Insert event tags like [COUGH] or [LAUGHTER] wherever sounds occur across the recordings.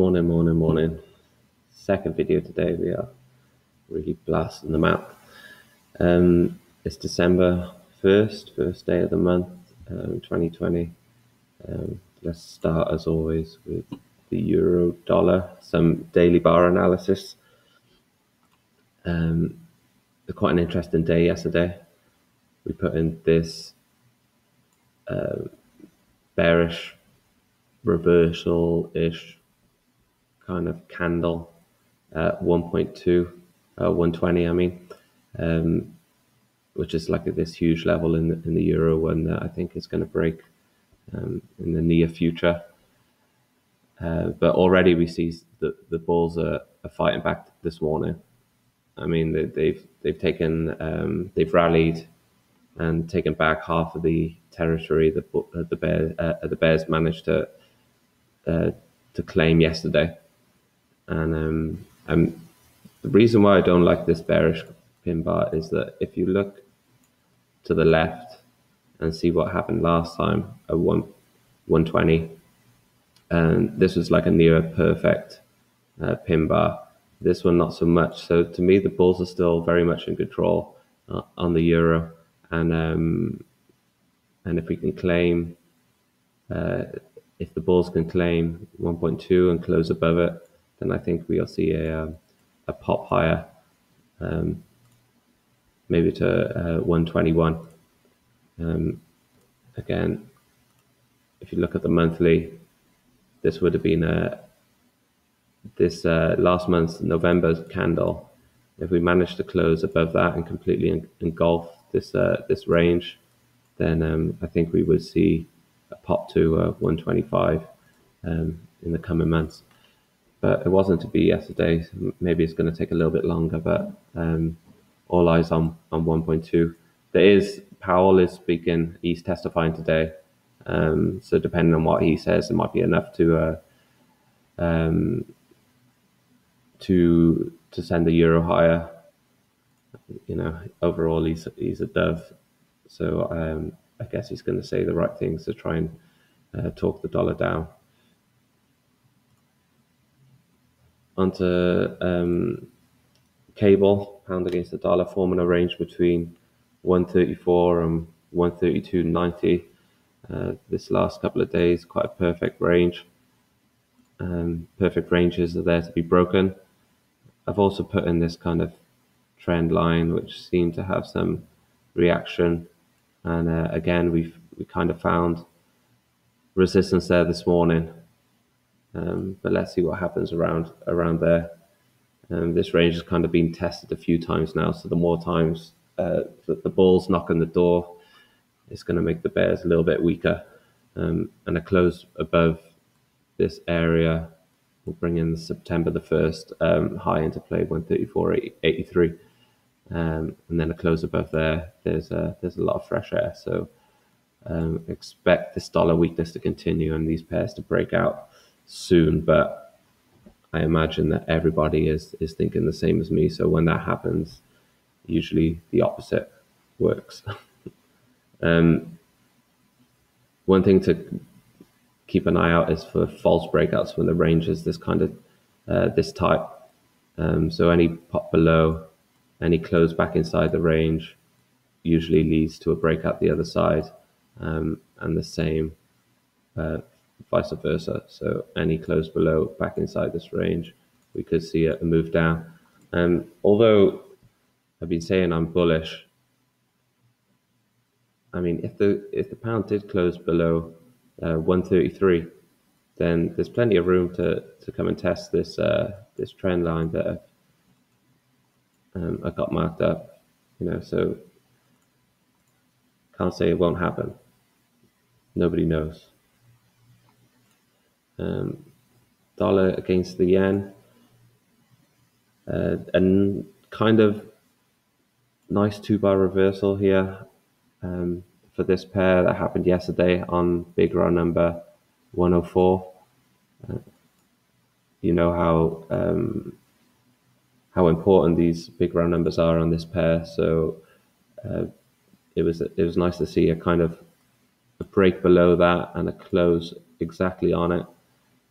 Morning, morning, morning. Second video today. We are really blasting them out. Um, it's December 1st, first day of the month, um, 2020. Um, let's start as always with the euro dollar, some daily bar analysis. Um, quite an interesting day yesterday. We put in this uh, bearish reversal ish kind of candle at 1.2, uh, 120, I mean, um, which is like at this huge level in the, in the euro one that I think is going to break um, in the near future. Uh, but already we see the, the bulls are, are fighting back this morning. I mean, they, they've they've taken um, they've rallied and taken back half of the territory that uh, the bear uh, the bears managed to uh, to claim yesterday. And um, um, the reason why I don't like this bearish pin bar is that if you look to the left and see what happened last time at one, 120, and this was like a near perfect uh, pin bar. This one, not so much. So to me, the bulls are still very much in control uh, on the euro. And um, and if we can claim, uh, if the bulls can claim 1.2 and close above it, then I think we'll see a, um, a pop higher, um, maybe to uh, 121. Um, again, if you look at the monthly, this would have been a this uh, last month's November candle. If we manage to close above that and completely engulf this uh, this range, then um, I think we would see a pop to uh, 125 um, in the coming months but it wasn't to be yesterday. Maybe it's going to take a little bit longer, but um, all eyes on on 1.2. There is Powell is speaking. He's testifying today, um, so depending on what he says, it might be enough to uh, um, to to send the euro higher. You know, overall he's he's a dove, so um, I guess he's going to say the right things to try and uh, talk the dollar down. Onto um, cable, pound against the dollar, forming a range between 134 and 132.90. Uh, this last couple of days, quite a perfect range. Um, perfect ranges are there to be broken. I've also put in this kind of trend line, which seemed to have some reaction. And uh, again, we've we kind of found resistance there this morning. Um, but let's see what happens around around there. Um, this range has kind of been tested a few times now, so the more times uh, that the ball's knock on the door, it's going to make the bears a little bit weaker. Um, and a close above this area will bring in September the 1st um, high into play 134.83. Um, and then a close above there, there's a, there's a lot of fresh air. So um, expect this dollar weakness to continue and these pairs to break out soon, but I imagine that everybody is is thinking the same as me. So when that happens, usually the opposite works. [LAUGHS] um, one thing to keep an eye out is for false breakouts when the range is this kind of uh, this type. Um, so any pop below, any close back inside the range, usually leads to a breakout the other side, um, and the same uh, vice versa. So any close below back inside this range, we could see a move down. Um, although I've been saying I'm bullish, I mean if the if the pound did close below uh, 133, then there's plenty of room to, to come and test this uh, this trend line that um, I got marked up. You know, so can't say it won't happen. Nobody knows um, dollar against the yen. Uh, and kind of nice two bar reversal here um, for this pair that happened yesterday on big round number 104. Uh, you know how um, how important these big round numbers are on this pair. So uh, it was it was nice to see a kind of a break below that and a close exactly on it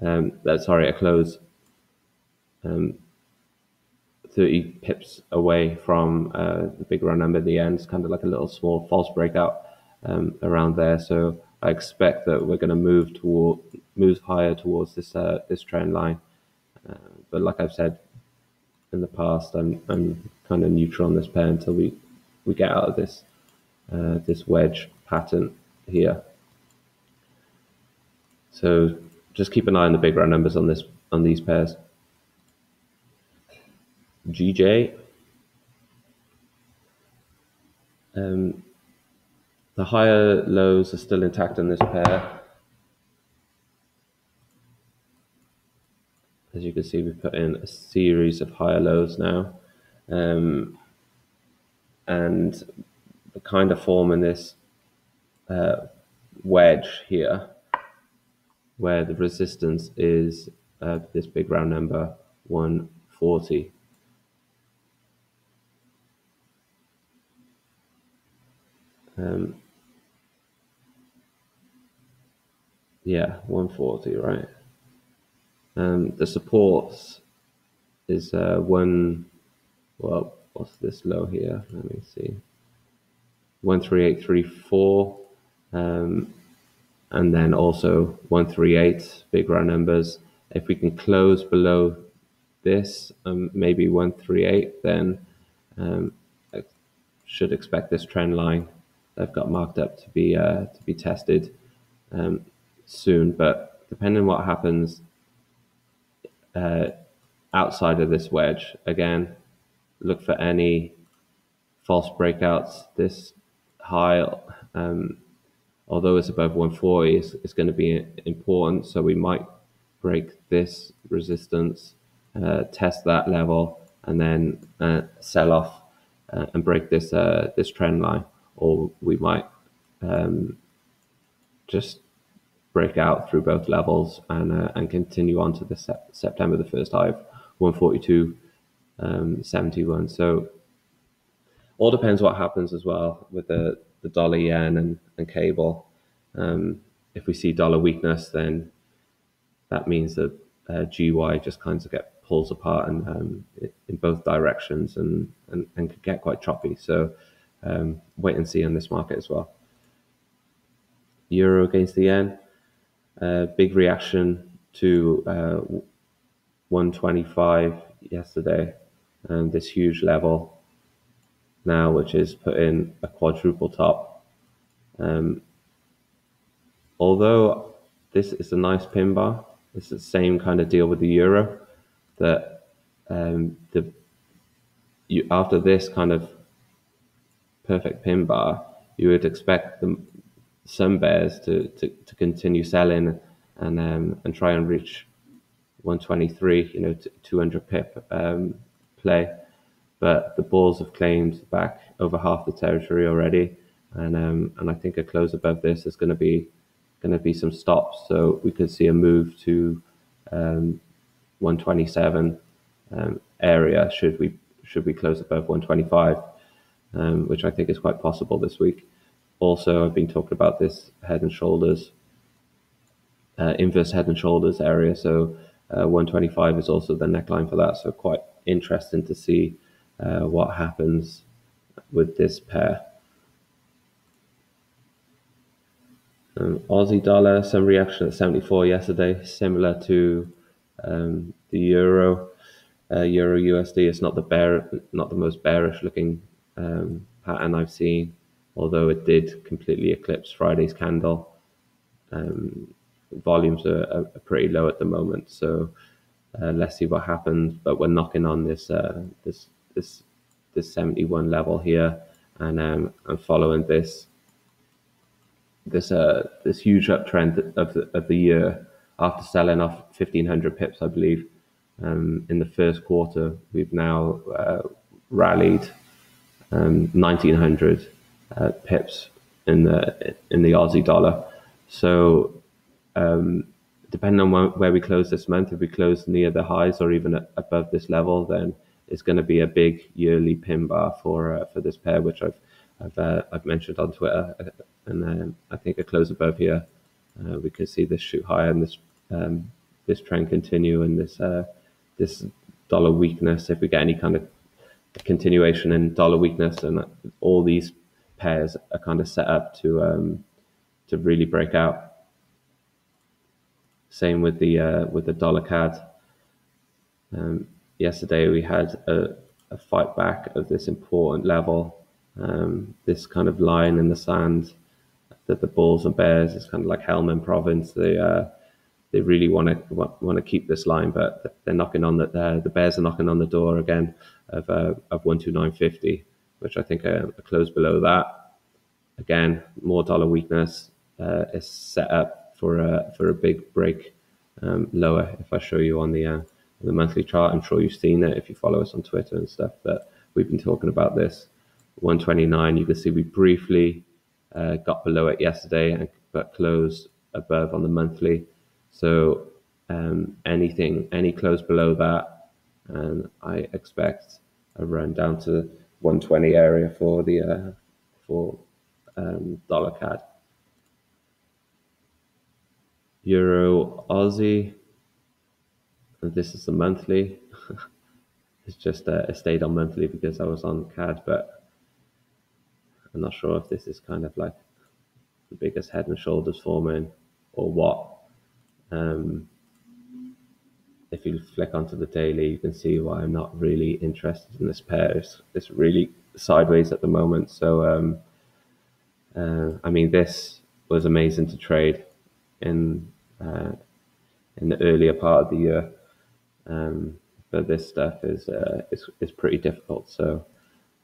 Um, that sorry, a close um, 30 pips away from uh, the big round number at the end. It's kind of like a little small false breakout um, around there. So I expect that we're going to move toward move higher towards this uh, this trend line. Uh, but like I've said in the past, I'm I'm kind of neutral on this pair until we we get out of this uh, this wedge pattern here. So just keep an eye on the big round numbers on this on these pairs. GJ. Um, the higher lows are still intact in this pair. As you can see, we put in a series of higher lows now. Um, and the kind of form in this uh, wedge here, where the resistance is uh, this big round number 140. Um, yeah, 140, right? Um, the supports is uh, one, well, what's this low here? Let me see. 13834. Um, and then also 138, big round numbers. If we can close below this, um, maybe 138, then um, I should expect this trend line I've got marked up to be uh, to be tested um, soon. But depending on what happens uh, outside of this wedge, again, look for any false breakouts. This high, um, although it's above 140, is, is going to be important. So we might break this resistance, uh, test that level, and then uh, sell off uh, and break this uh, this trend line or we might um, just break out through both levels and uh, and continue on to the sep- September the first high of 142 um, 71. So all depends what happens as well with the, the dollar yen and, and cable. Um, if we see dollar weakness, then that means that uh, GY just kind of get pulls apart and um, in both directions and, and, and could get quite choppy. So um, wait and see on this market as well. Euro against the yen, uh, big reaction to uh, 125 yesterday, and this huge level now, which is put in a quadruple top. Um, although this is a nice pin bar, it's the same kind of deal with the euro that um, the you after this kind of perfect pin bar, you would expect the, some bears to, to, to continue selling and um, and try and reach 123, you know, 200 pip um, play. But the Bulls have claimed back over half the territory already, and um, and I think a close above this is going to be going to be some stops. So we could see a move to um, 127 um, area should we should we close above 125 um, which I think is quite possible this week. Also, I've been talking about this head and shoulders, uh, inverse head and shoulders area. So uh, 125 is also the neckline for that. So quite interesting to see uh, what happens with this pair. Um, Aussie dollar, some reaction at 74 yesterday, similar to um, the euro. Uh, euro USD is not the bear, not the most bearish looking um, pattern I've seen, although it did completely eclipse Friday's candle. Um, volumes are, are, pretty low at the moment, so uh, let's see what happens. But we're knocking on this uh, this 71 level here, and um, and following this this uh this huge uptrend of the, of the year after selling off 1500 pips, I believe. Um, in the first quarter, we've now uh, rallied um, 1900 uh, pips in the in the Aussie dollar. So um, depending on where we close this month, if we close near the highs or even above this level, then it's going to be a big yearly pin bar for uh, for this pair, which I've I've, uh, I've mentioned on Twitter, and um, I think a close above here, uh, we could see this shoot higher and this um, this trend continue and this uh, this dollar weakness. If we get any kind of continuation in dollar weakness, and all these pairs are kind of set up to um, to really break out. Same with the uh, with the dollar CAD. Um, yesterday we had a, a, fight back of this important level, um, this kind of line in the sand that the bulls and bears is kind of like Helmand province. They uh, they really want to want to keep this line, but they're knocking on. Uh, the bears are knocking on the door again of uh, of one two nine fifty, which I think are, are close below that. Again, more dollar weakness uh, is set up for a for a big break um, lower. If I show you on the uh, the monthly chart, I'm sure you've seen it if you follow us on Twitter and stuff. that we've been talking about this 129. You can see we briefly uh, got below it yesterday, and but closed above on the monthly. So um, anything, any close below that, and I expect a run down to 120 area for the uh, for um, dollar CAD. Euro Aussie. And this is a monthly. [LAUGHS] it's just uh, it stayed on monthly because I was on CAD, but I'm not sure if this is kind of like the biggest head and shoulders forming or what. Um, if you flick onto the daily, you can see why I'm not really interested in this pair. It's, it's really sideways at the moment. So, um, uh, I mean, this was amazing to trade in uh, in the earlier part of the year, um, but this stuff is uh, is is pretty difficult. So,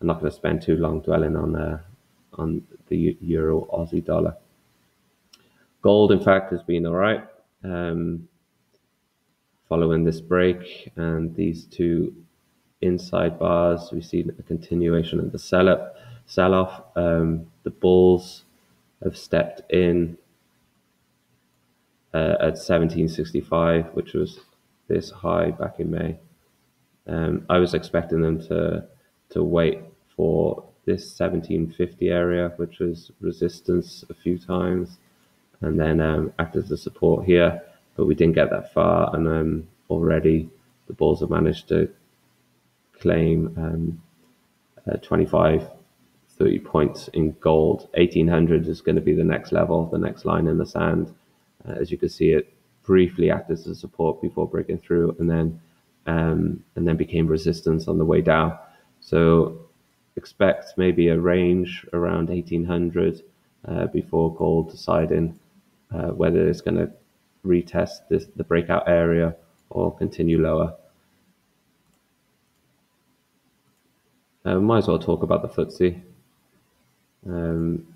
I'm not going to spend too long dwelling on uh, on the euro Aussie dollar. Gold, in fact, has been all right. Um, following this break and these two inside bars, we see a continuation of the sell up, sell off. Um, the bulls have stepped in uh, at 1765, which was this high back in May. Um, I was expecting them to to wait for this 1750 area, which was resistance a few times, and then um, act as a support here. But we didn't get that far, and um, already the Bulls have managed to claim um, uh, 25, 30 points in gold. 1800 is going to be the next level, the next line in the sand. Uh, as you can see, it briefly acted as a support before breaking through, and then um, and then became resistance on the way down. So expect maybe a range around 1800 uh, before gold deciding uh, whether it's going to retest this, the breakout area or continue lower. Uh, might as well talk about the FTSE. Um,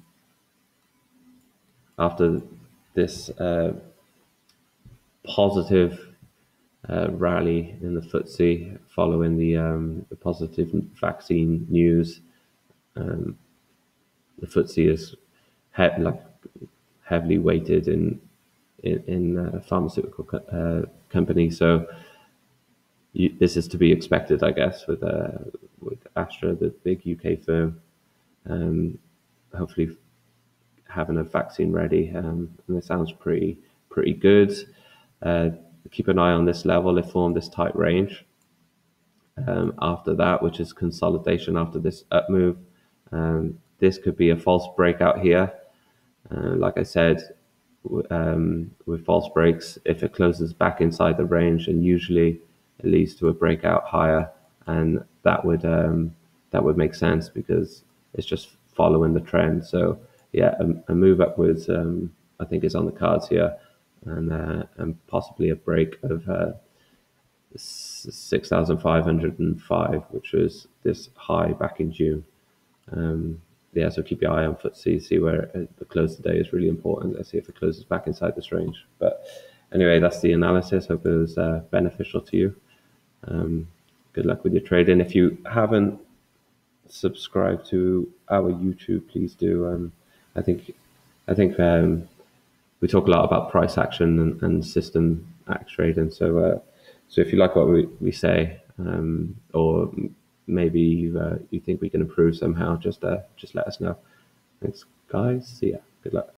after this uh, positive uh, rally in the FTSE following the, um, the positive vaccine news. Um, the FTSE is he- like heavily weighted in in, in uh, pharmaceutical co- uh, companies, so you, this is to be expected, I guess, with uh, with Astra, the big UK firm. Um, hopefully, having a vaccine ready, um, and it sounds pretty pretty good. Uh, keep an eye on this level. It formed this tight range. Um, after that, which is consolidation after this up move. Um, this could be a false breakout here. Uh, like I said, um, with false breaks, if it closes back inside the range, and usually it leads to a breakout higher, and that would um, that would make sense because it's just following the trend. So yeah, a, a move upwards, um, I think, is on the cards here and uh, and possibly a break of uh, six thousand five hundred and five, which was this high back in June. Um, yeah, so keep your eye on FTSE, see where the close today is really important. Let's see if it closes back inside this range. But anyway, that's the analysis. Hope it was uh, beneficial to you. Um, good luck with your trading. If you haven't subscribed to our YouTube, please do. Um, I think I think um, we talk a lot about price action and, and system act trading. So, uh, so if you like what we, we say, um, or maybe you, uh, you think we can improve somehow, just uh, just let us know. Thanks, guys. See ya. Good luck.